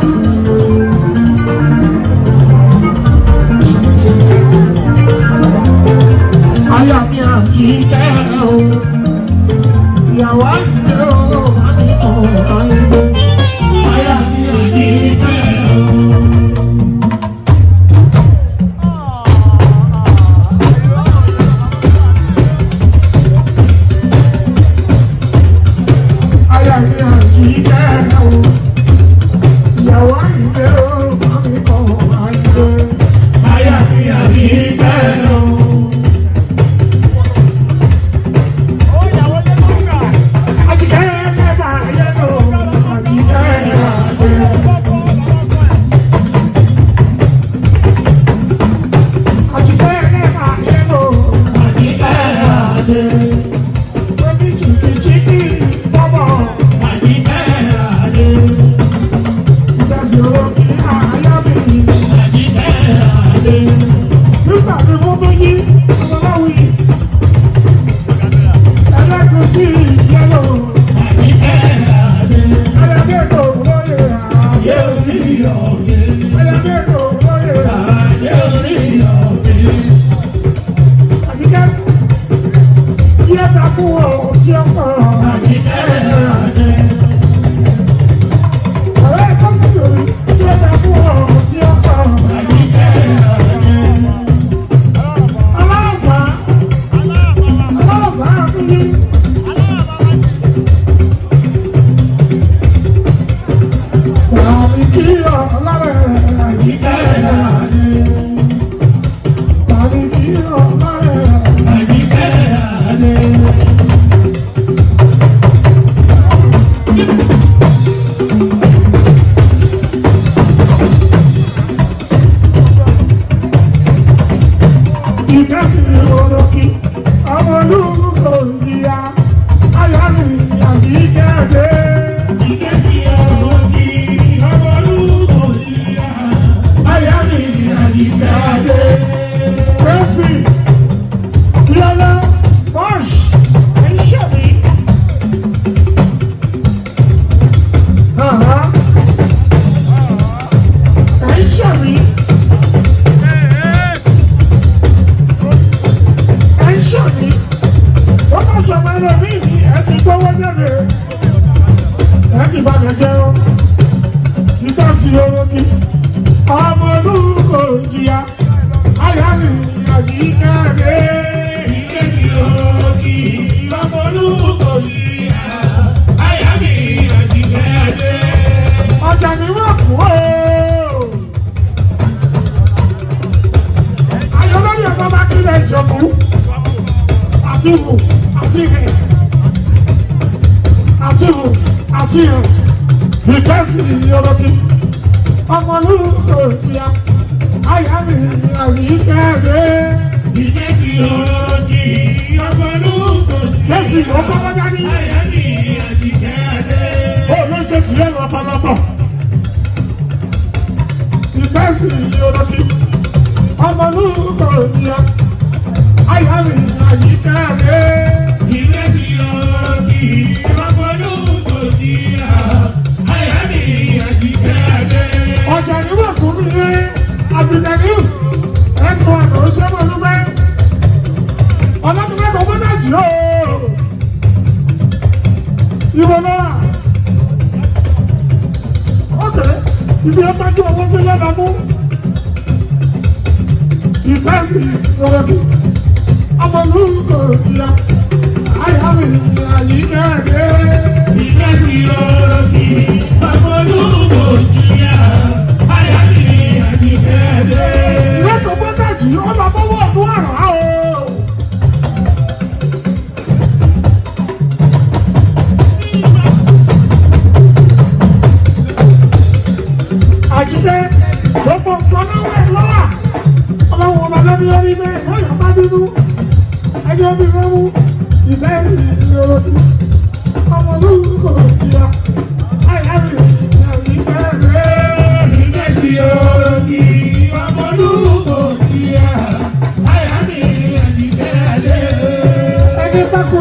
thank you 是啥子猫头鹰？àfihàn ìkẹ́sì ìyọ̀rọ̀kì ọmọlúkọ ìyá àyàmì àríkẹ́rẹ́. ìkẹ́sì ìyọ̀rọ̀kì ọmọlúkọ ìyá kẹ́sì ọgbọ́nlọ́jà ní àyàmì àríkẹ́rẹ́. ó ló ṣe tìlẹ́ lọ́pọ̀lọpọ̀ ìkẹ́sì ìyọ̀rọ̀kì ọmọlúkọ ìyá àyàmì. lọ náà ọ̀tẹ̀ ibi ọba tí ọwọ́ sí lọ́nà mú ìfẹ́sì lọ́wọ́dù ọmọ lórúkọ ìyá ayáwé àyí náà dé ìfẹ́sì lọ́wọ́dù ọmọ lórúkọ ìyá.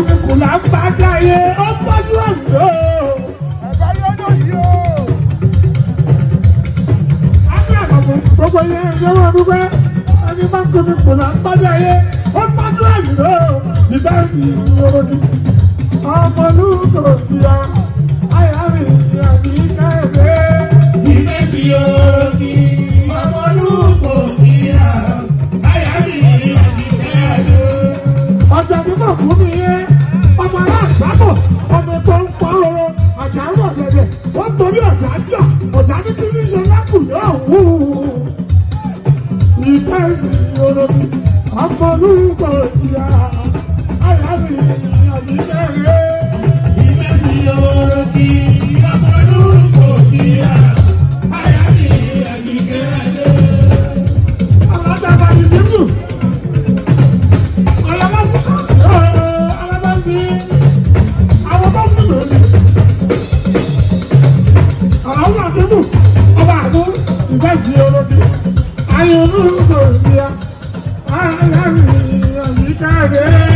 kùkù là ń bá jáyé ó pọ́jú àgbò. ẹ̀dá yóò lò yí o. ábí àkàkùn gbogbo ilé ẹgbẹ́ wọn dúpẹ́ ẹni bá kùkù là ń bá jáyé ó pọ́jú àgbò. ìbáṣe ìlú lóró dúpẹ́. ìkẹ́sì olómi àfọlùkọ ìyá ayáwí àṣìṣe rẹ. ìkẹ́sì olómi àfọlùkọ ìyá ayáwí àṣìṣe rẹ. alágbàbà ni Hallelujah. Hallelujah.